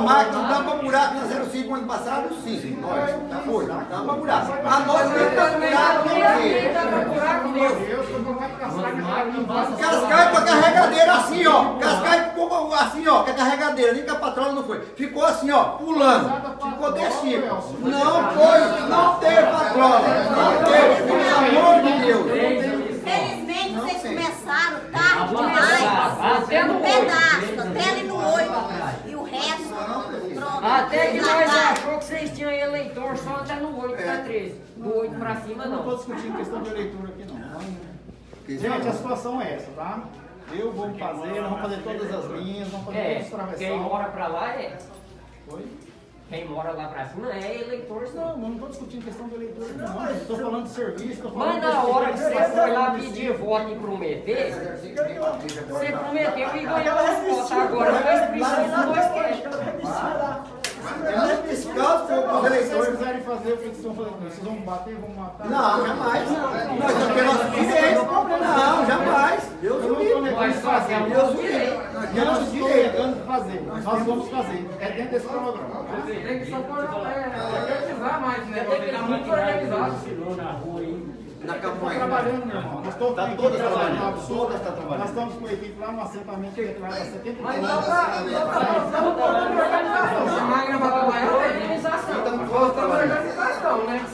máquina, tampa buraco na 05 ano passado? Sim, nós. Tá, foi, tampa buraco. A nossa não tampa buraco, não tem. Cascai com a carregadeira assim, ó. Cascai com assim, ó, com a carregadeira, nem que a patroa não foi. Ficou assim, ó, pulando. Ficou desse tipo. Não foi, não teve patroa. Não teve, pelo amor de Deus. Felizmente vocês começaram tarde demais. Até no pedaço, até ali no 8. E o resto, pronto. Até que vocês nós achou que vocês tinham eleitor só até no 8 pra 13. Do 8 pra cima Eu não estou não. discutindo questão de eleitura aqui não. Gente, a situação é essa, tá? Eu vou fazer, nós vamos fazer todas as linhas, vamos fazer É, todos os quem travessão. mora pra lá é. Oi? Quem mora lá pra cima é eleitor Não, não. eu não estou discutindo questão de eleitura não. Estou falando de serviço, estou falando Mas na hora que você foi lá pedir voto e prometer, você prometeu e ganhou os votos. Agora nós precisamos, nós queremos. É nesse caso, os Se vocês eleitores. quiserem fazer o que vocês vão fazer comigo, vocês vão bater, vão matar? Não, jamais. Nós não. Não, jamais. Deus Eu o não estou livre. negando de fazer. Deus o livre. Nós Eu não estou negando fazer. Nós vamos fazer. É dentro desse cronograma. Tem que só organizar mais, né? Tem que ficar muito organizado. Na Estou campanha. trabalhando, meu irmão. Nós estamos Tá com a equipe todas trabalhando. trabalhando, todas tá trabalhando. Nós estamos com a equipe lá no assentamento que há 70 Mas dá pra, dá pra pôr uma organização. Se a máquina vai trabalhar, organização. Estamos organização, né?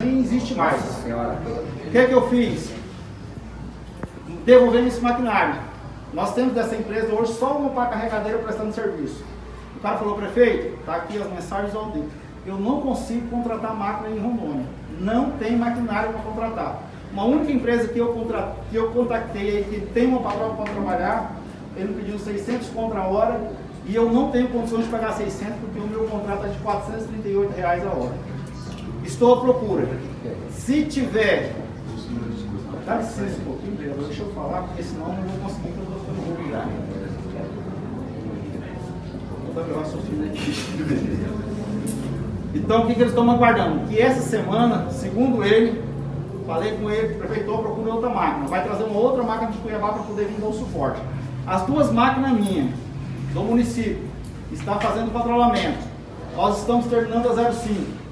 Nem existe mais. O que é que eu fiz? Devolvendo esse maquinário. Nós temos dessa empresa hoje só uma para carregadeira prestando serviço. O cara falou, prefeito, tá aqui as mensagens ao dedo. Eu não consigo contratar máquina em Rondônia. Não tem maquinário para contratar. Uma única empresa que eu, contra... que eu contactei que tem uma patroa para trabalhar, ele pediu 600 contra a hora e eu não tenho condições de pagar 600 porque o meu contrato é de 438 reais a hora. Estou à procura. Se tiver. Dá licença um pouquinho, deixa eu falar, porque senão eu não vou conseguir, porque eu vou virar. Vou dar meu raciocínio aqui. Então, o que, que eles estão aguardando? Que essa semana, segundo ele, falei com ele, prefeitura procura outra máquina. Vai trazer uma outra máquina de Cuiabá para poder vir dar o suporte. As duas máquinas minhas, do município, está fazendo patrulhamento. Nós estamos terminando a 05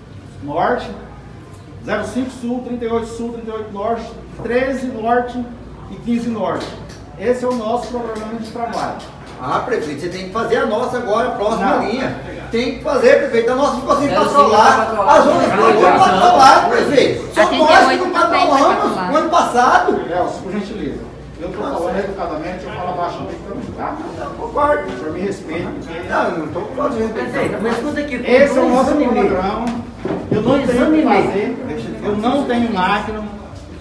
Norte, 05 Sul, 38 Sul, 38 Norte, 13 Norte e 15 Norte. Esse é o nosso programa de trabalho. Ah, prefeito, você tem que fazer a nossa agora, a próxima Não. linha. Tem que fazer, prefeito. A nossa ficou sem patrolar. As outras não foram patrolar, prefeito. Só A nós que 38 não patrolamos no ano passado. Nelson, por gentileza, eu estou falando educadamente, eu falo baixo também, tá? Concordo. Por me respeito, Não, eu não estou fazendo, prefeito. Mas escuta aqui, com esse é o nosso programa. Eu não tenho o que fazer, eu não tenho máquina.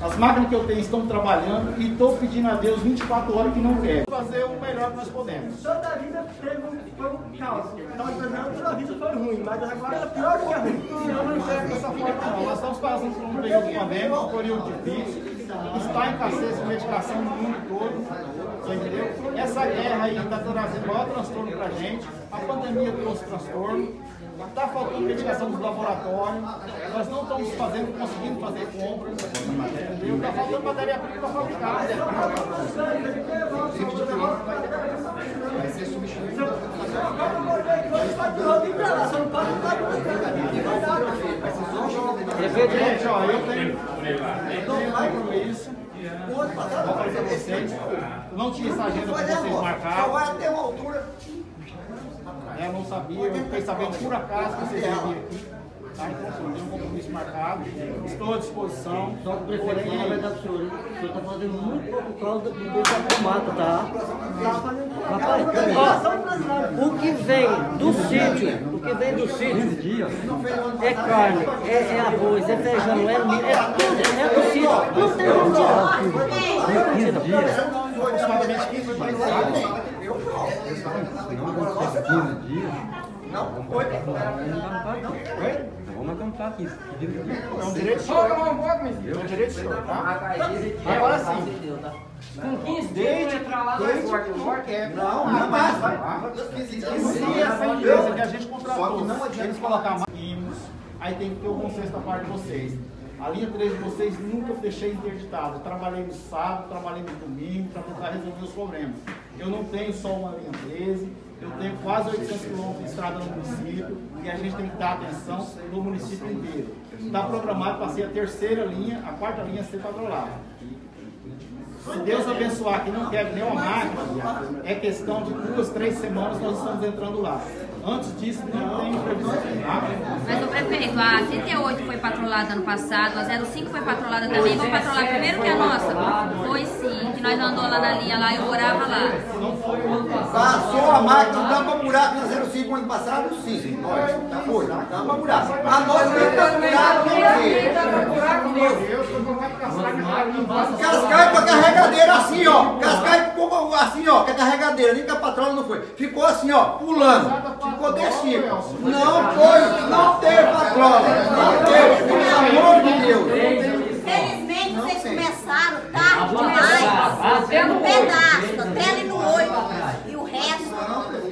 As máquinas que eu tenho estão trabalhando e estou pedindo a Deus 24 horas que não quer. Fazer o melhor que nós podemos. Toda a vida teve um, foi caos. Toda a vida foi ruim, mas agora é pior do que é ruim. Eu não enxergo dessa forma, não. Nós estamos passando por um período pandêmico, um período difícil. Está em escassez de medicação no mundo todo. Você entendeu? Essa guerra aí está trazendo maior transtorno para a gente. A pandemia trouxe transtorno. Está faltando medicação dos laboratórios. Nós não estamos fazendo, conseguindo fazer compras. Está faltando matéria-prima para fabricar. Vai ser substituído. Gente, ó, eu tenho, eu tenho compromisso. Vou falar pra vocês. Não tinha essa agenda para vocês Só marcar. vai até uma altura. Eu não sabia, eu fiquei sabendo por acaso que vocês iam vir aqui. Tá? Então, eu tenho um compromisso marcado. Estou à disposição. Só que o prefeito, Porém, falar a verdade o senhor está fazendo muito por causa do desse da mata, tá? Rapaz, ó, o que vem do sítio, o que vem do sítio é carne, é, é arroz, é feijão, é milho, é tudo, é do sítio. Não tem onde tirar. aproximadamente 15 dias. É um direito seu. Solta uma boca, mas... É um direito seu, tá? Agora sim. com 15 dias, não entrar lá sorte. Não, não mais. Se essa empresa que a gente contratou, eles colocar máquinas, aí tem que ter uma sexta parte de vocês. A linha 3 de vocês nunca deixei interditada. Eu trabalhei no sábado, trabalhei no domingo para tentar resolver os problemas. Eu não tenho só uma linha 13, Eu tenho quase 800 quilômetros de estrada no município e a gente tem que dar atenção no município inteiro. Está programado para ser a terceira linha, a quarta linha ser patrolada. Se Deus abençoar que não quer nenhuma máquina, é questão de duas, três semanas nós estamos entrando lá. Antes disso, não tem previsão. Tá? Mas o prefeito, a 38 foi patrolada ano passado, a 05 foi patrolada também. Vou patrolar primeiro que a nossa. Foi sim, que nós andou lá na linha lá, eu morava lá. Passou a máquina, tampa buraco na 05 ano passado? Sim. Nós. Foi, tampa buraco. A nossa tem tampa buraco, não tem. Cascai com a carregadeira assim, ó. Cascai com assim, ó. Com a carregadeira, nem que a patroa não foi. Ficou assim, ó, pulando. Ficou desse tipo. Não foi, não teve patroa. Não teve, pelo amor de Deus. Felizmente vocês começaram tarde demais. Um pedaço, até ali no 8. E o resto,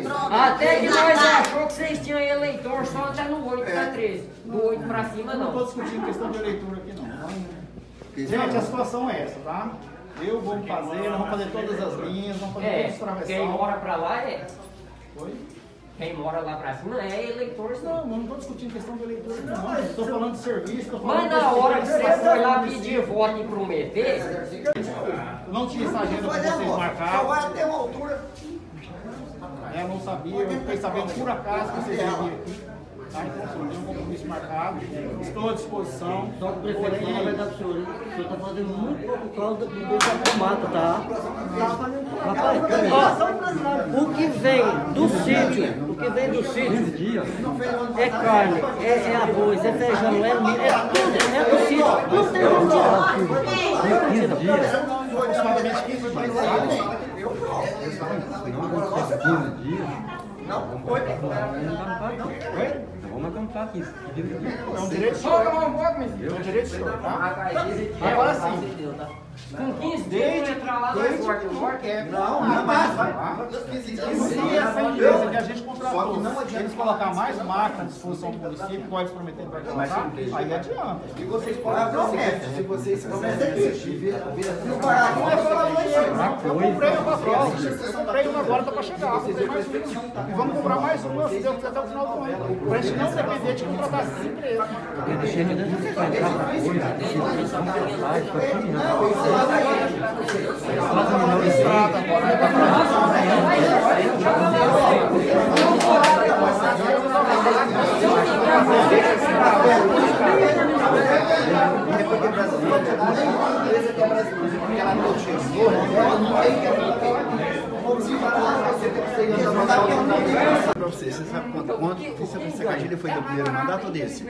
pronto. Até que nós mataram. achou que vocês tinham eleitor só até no 8 pra 13. Do 8 pra cima Eu não estou não. discutindo questão de eleitura aqui não. Gente, a situação é essa, tá? Eu vou fazer, nós vamos fazer todas as linhas, vamos fazer É, todos os quem mora pra lá é. Oi? Quem mora lá pra cima é eleitor, Não, não. eu não estou discutindo questão de eleitura aqui não. Estou falando de serviço, estou falando Mas na hora que você foi lá pedir voto e prometer, Eu não tinha essa agenda é, vocês só marcaram. vai ter uma altura. É, Eu não sabia, eu fiquei sabendo por acaso que vocês iam vir aqui. Tá? Então, assim, eu tenho um compromisso marcado, estou à disposição. Só que o prefeito não vai dar pro senhor, hein? O senhor tá fazendo muito por causa do deixar de mata, tá? Rapaz, ó, o que vem do sítio, o que vem do sítio é carne, é, é arroz, é feijão, é milho, é tudo, é do sítio. Não tem como tirar. Aproximadamente 15 dias. É um direito seu. É um direito seu, tá? Agora sim. com 15 dias entrar lá no é. Não, não mais. Se essa empresa que a gente contratou, eles colocar mais máquina à disposição do município, igual eles prometeram para colocar, aí adianta. E vocês podem promessa. Se vocês promessa é isso. O barato vai falar mais Eu comprei uma prova, eu comprei uma agora, tá para chegar. ter mais uma. E vamos comprar mais uma, se Deus quiser, até o final do ano. Para a gente não depender de contratar essas empresas. Pra você, você sabe quanto, quanto essa sacadilha foi do primeiro mandato ou desse?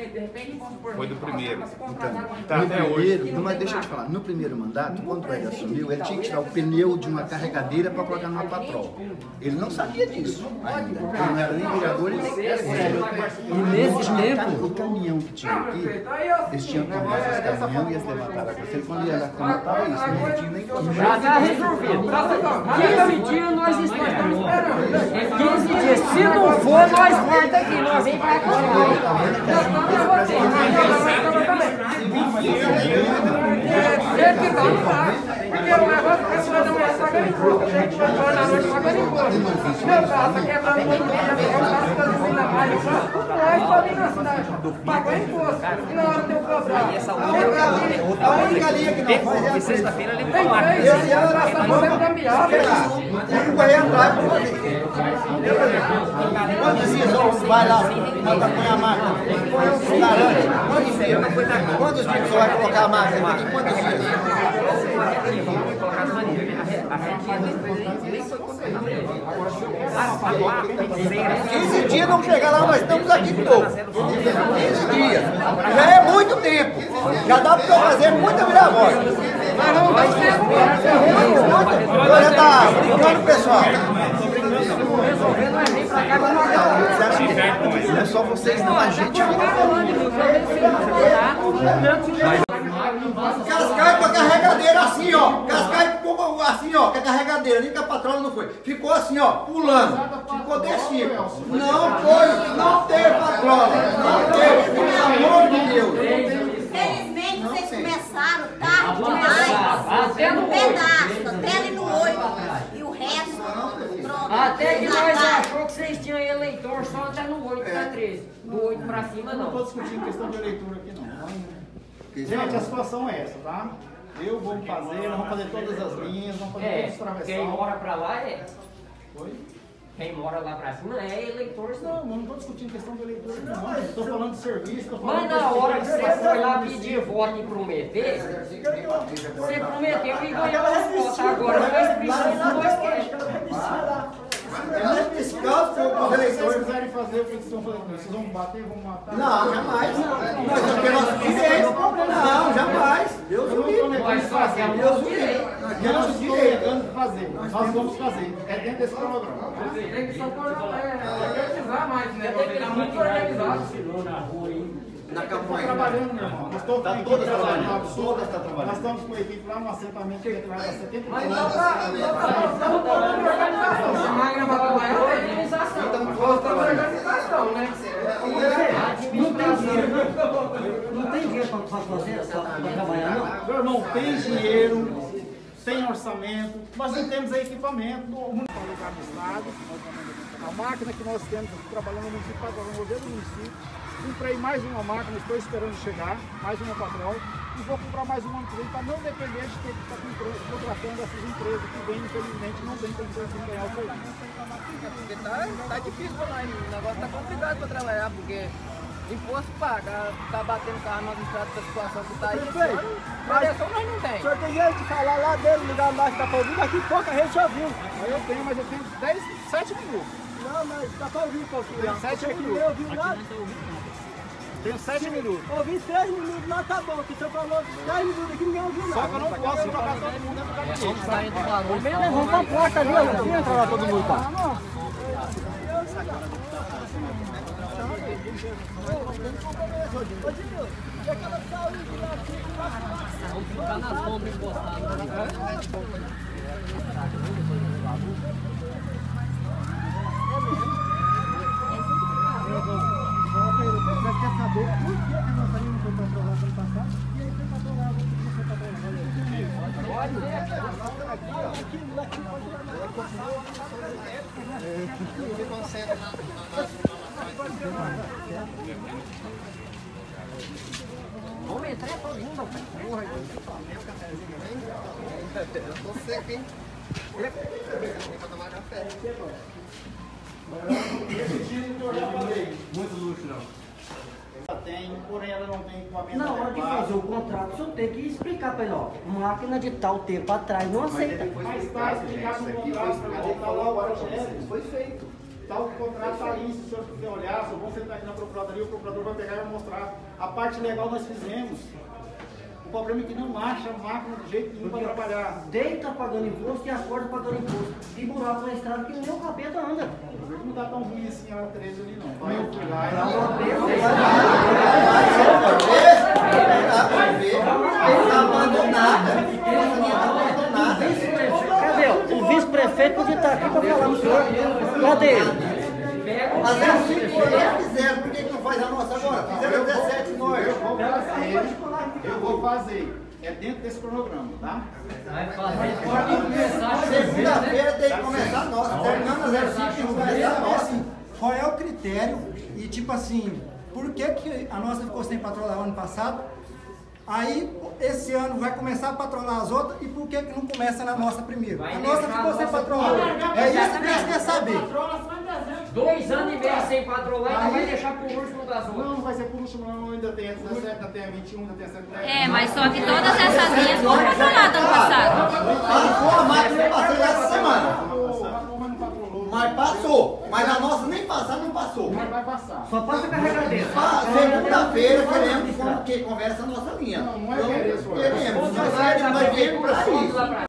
Foi do primeiro. Então, Tá no primeiro, não, mas deixa eu te falar, no primeiro mandato, quando ele assumiu, ele tinha que tirar o pneu de uma carregadeira para colocar numa patrol. Ele não sabia disso ainda. Ele não era nem vereador e nem E nesse tempo, O caminhão que tinha aqui, eles tinham tomado esse caminhão e eles levantaram a coisa. Quando ia lá, comentava isso, não tinha nem. Já está resolvido. 15 dias nós estamos esperando. 15 dias. Se não for, nós volta aqui. Nós vem pra Porque o negócio é que você não é pagando imposto. A gente vai na noite pagando imposto. Meu carro tá quebrando meu carro tá assim na cidade. Imposto. E na hora de eu cobrar? A única linha que não faz é a sexta-feira ele correr atrás pra fazer. Quantos dias você vai lá, põe a máquina? Garante? Quantos dias? Quantos dias você vai colocar a máquina? Quantos dias? Quinze dias não chegar lá, nós estamos aqui de novo. 15 dias. Já é muito tempo. Já dá para fazer muita viravolta. Olha, tá brincando, pessoal. Não é só vocês, não, a gente Cascai com a carregadeira assim, ó. Cascai com assim, ó. Com a carregadeira, nem que a patroa não foi. Ficou assim, ó, pulando. Ficou desse tipo. Não foi, não teve patroa. Não teve, pelo amor de Deus. Felizmente vocês começaram tarde demais. Um pedaço, até ali no 8. E o resto, pronto. Até que vocês nós achou que eleitor só até no 8 para 13. Do 8 para cima, Eu não estou não. discutindo questão de eleitura aqui não. Gente, a situação é essa, tá? Eu vou fazer, nós vamos fazer todas as linhas, vamos fazer É, todos os travessões. quem mora pra lá é. Oi? Quem mora lá pra cima é eleitor, Não, não. eu não estou discutindo questão de eleitura aqui não. Estou falando de serviço, estou falando Mas de na hora que você foi lá do pedir voto e prometer, você prometeu e ganhou os votos. Agora, dois precisam, dois querem. É fiscal Se vocês eleitores. quiserem fazer o que vocês estão fazendo, vocês vão bater, vão matar? Não, jamais. Nós direito. Não, jamais. Deus Eu o não estou livre. negando de fazer. Deus o livre. Eu Nós não estou negando fazer. Nós vamos fazer. É dentro desse cronograma. Tem que só organizar mais, né? Tem que estar muito organizado. Estou trabalhando, meu irmão. Nós estamos Tá com a equipe trabalhando. todas tá trabalhando. Nós estamos com a equipe lá no assentamento que há 70 Mas dá dá pra pôr uma organização. Se máquina vai trabalhar, é organização. Estamos em organização, né? Não tem dinheiro, não. Não tem dinheiro para fazer, para trabalhar, não. Meu irmão, tem dinheiro, tem orçamento, nós não temos equipamento no município lugar do estado. A máquina que nós temos aqui trabalhando no município, para o governo do município. Comprei mais uma máquina, estou esperando chegar, mais uma patrol. E vou comprar mais uma ano que vem para não depender de ter que estar contratando essas empresas que vêm, infelizmente, não tem condições de ganhar o serviço. Porque tá, tá difícil pra nós, o negócio tá complicado pra trabalhar, porque imposto paga, tá batendo carro nas estradas da situação que tá aí. Prefeito, Proteção nós não O tem. senhor tem jeito de falar lá dele, lugar lá que tá pra ouvir, daqui pouco a gente já ouviu. Aí eu tenho, mas eu tenho 10, 7 minutos. Não, mas dá pra ouvir pouquinho. Tem lá. sete Porque aqui minutos. ninguém ouviu nada. Tenho 7 minutos. Ouvi 3 minutos lá, tá bom. Que o senhor falou 10 minutos aqui, ninguém ouviu Só nada. que eu não posso colocar todo mundo dentro do gabinete. sabe? Vamos pra porta ali, ó. Assim entra lá todo mundo, tá? Você quer saber por que a nossa linha não foi patrolada ano passado? E aí foi patrolada, não foi patrolada. Vamos entrar todo mundo, rapaz. Ela tem, porém ela não tem equipamento Na hora de fazer o contrato, o senhor tem que explicar para ele, ó, máquina de tal tempo atrás não aceita. Mas está explicado no contrato para tá lá o projeto. Foi feito. Tá o contrato tá ali, se o senhor quiser olhar, se eu vou sentar aqui na procuradoria, o procurador vai pegar e vai mostrar. A parte legal nós fizemos. O problema é que não acha a máquina de jeito nenhum para trabalhar. Deita pagando imposto e acorda pagando imposto. E buraco na estrada que nem o capeta anda. Não tá tão ruim assim a 13 ali não. Aí eu fui lá e Está abandonada. Abandonada. Cadê? O vice-prefeito podia estar aqui para falar no senhor. Cadê ele? Mas é assim que eles fizeram. Por que não faz a nossa agora? Fizeram 17 nós. eu vou fazer. Eu vou fazer. É dentro desse cronograma, tá? Segunda-feira tem que começar a nossa. Terminando as exercícios, tem que começar a nossa. Qual é o critério e tipo assim, por que, que a nossa ficou sem patrolar ano passado? Aí esse ano vai começar a patrolar as outras e por que, que não começa na nossa primeiro? A nossa ficou sem patrolar. É isso que a gente quer saber. Dois anos e meio sem patrolar, ainda vai deixar por último das outras. Não, não vai ser por último, não. Ainda tem a 17, ainda tem a 21, ainda tem a 70. É, mas só que todas essas linhas foram patroladas ano passado. Passou a máquina, eu passei essa semana. Mas não. Mas passou. Mas a nossa nem passar, não passou. Mas vai passar. Só passa carregadeira. Pa- Segunda-feira queremos que conversa a nossa linha. Não, não é Então. Queremos. Queremos, nós viemos para isso.